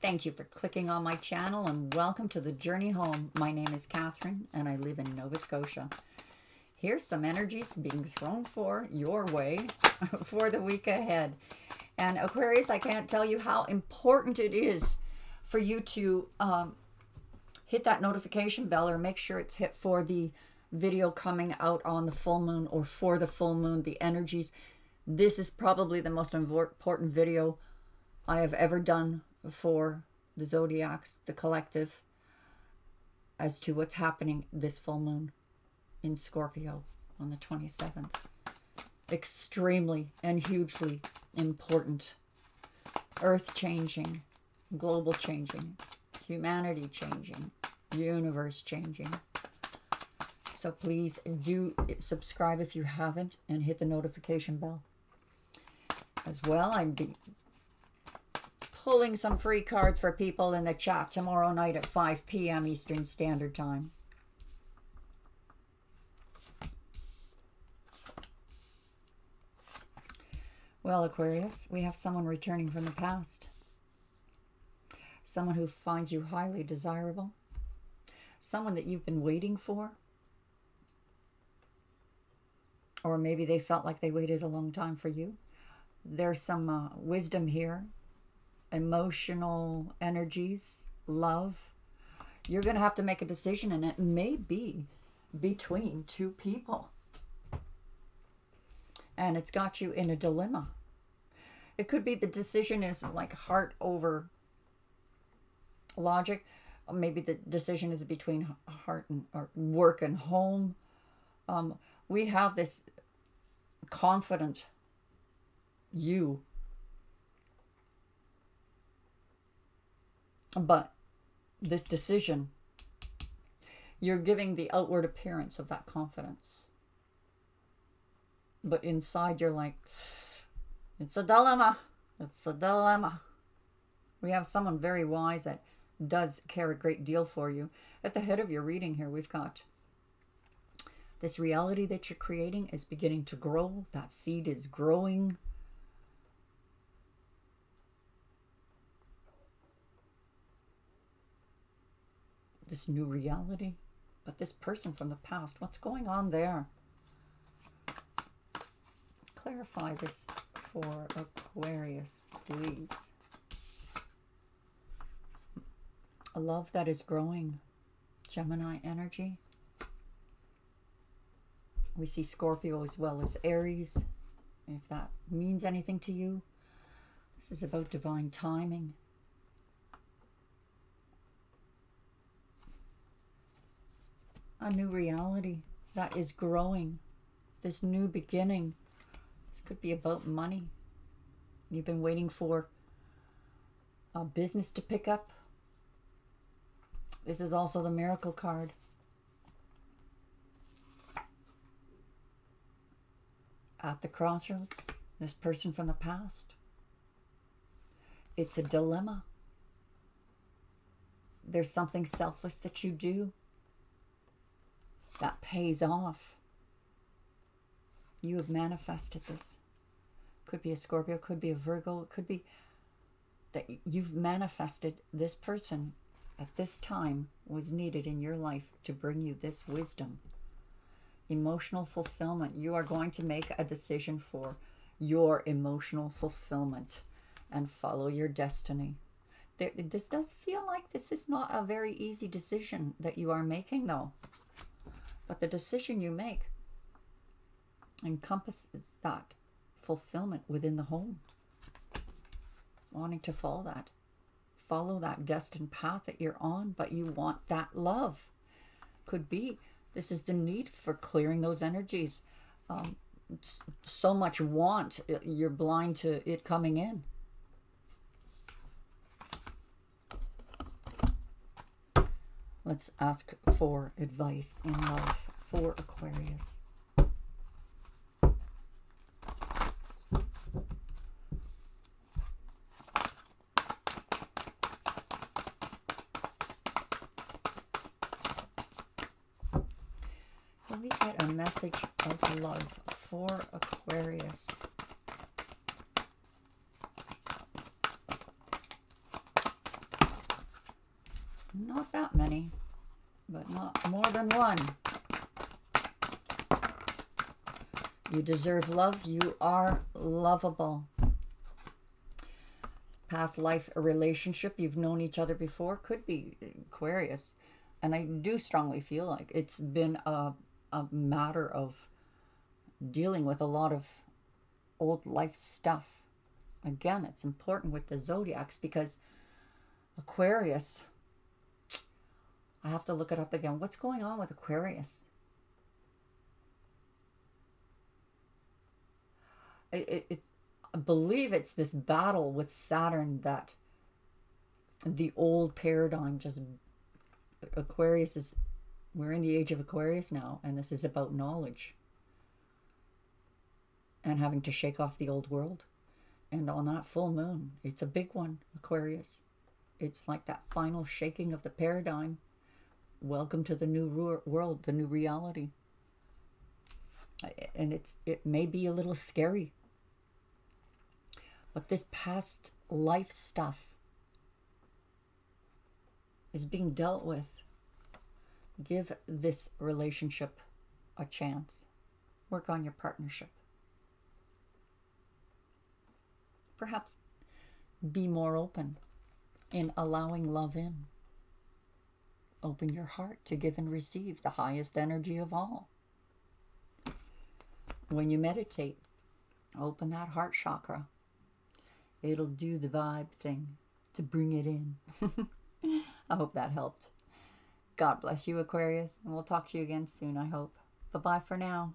Thank you for clicking on my channel and welcome to the journey home. My name is Catherine and I live in Nova Scotia. Here's some energies being thrown for your way for the week ahead. And Aquarius, I can't tell you how important it is for you to um, hit that notification bell or make sure it's hit for the video coming out on the full moon or for the full moon, the energies. This is probably the most important video I have ever done for the zodiacs, the collective, as to what's happening this full moon in Scorpio on the 27th. Extremely and hugely important. Earth changing, global changing, humanity changing, universe changing. So please do subscribe if you haven't and hit the notification bell. As well, I'm pulling some free cards for people in the chat tomorrow night at 5 p.m. Eastern Standard Time. Well, Aquarius, we have someone returning from the past. Someone who finds you highly desirable. Someone that you've been waiting for. Or maybe they felt like they waited a long time for you. There's some uh, wisdom here. Emotional energies. Love. You're going to have to make a decision and it may be between two people and it's got you in a dilemma. It could be the decision is like heart over logic. Maybe the decision is between heart and or work and home. Um, we have this confident you. But this decision, you're giving the outward appearance of that confidence but inside you're like, it's a dilemma. It's a dilemma. We have someone very wise that does care a great deal for you. At the head of your reading here, we've got this reality that you're creating is beginning to grow. That seed is growing. This new reality. But this person from the past, what's going on there? clarify this for Aquarius, please? A love that is growing. Gemini energy. We see Scorpio as well as Aries. If that means anything to you, this is about divine timing. A new reality that is growing. This new beginning this could be about money. You've been waiting for a business to pick up. This is also the miracle card. At the crossroads, this person from the past. It's a dilemma. There's something selfless that you do that pays off. You have manifested this. Could be a Scorpio, could be a Virgo, it could be that you've manifested this person at this time was needed in your life to bring you this wisdom. Emotional fulfillment. You are going to make a decision for your emotional fulfillment and follow your destiny. There, this does feel like this is not a very easy decision that you are making, though. But the decision you make encompasses that fulfillment within the home. Wanting to follow that. Follow that destined path that you're on, but you want that love. Could be this is the need for clearing those energies. Um, so much want, uh, you're blind to it coming in. Let's ask for advice in love for Aquarius. Let me get a message of love for Aquarius. Not that many, but not more than one. You deserve love. You are lovable. Past life, relationship, you've known each other before, could be Aquarius. And I do strongly feel like it's been a, a matter of dealing with a lot of old life stuff. Again, it's important with the zodiacs because Aquarius, I have to look it up again. What's going on with Aquarius? It, it, it's, I believe it's this battle with Saturn that the old paradigm just Aquarius is we're in the age of Aquarius now and this is about knowledge and having to shake off the old world and on that full moon it's a big one Aquarius it's like that final shaking of the paradigm welcome to the new world the new reality and it's it may be a little scary but this past life stuff is being dealt with. Give this relationship a chance. Work on your partnership. Perhaps be more open in allowing love in. Open your heart to give and receive the highest energy of all. When you meditate, open that heart chakra it'll do the vibe thing to bring it in. I hope that helped. God bless you, Aquarius, and we'll talk to you again soon, I hope. Bye bye for now.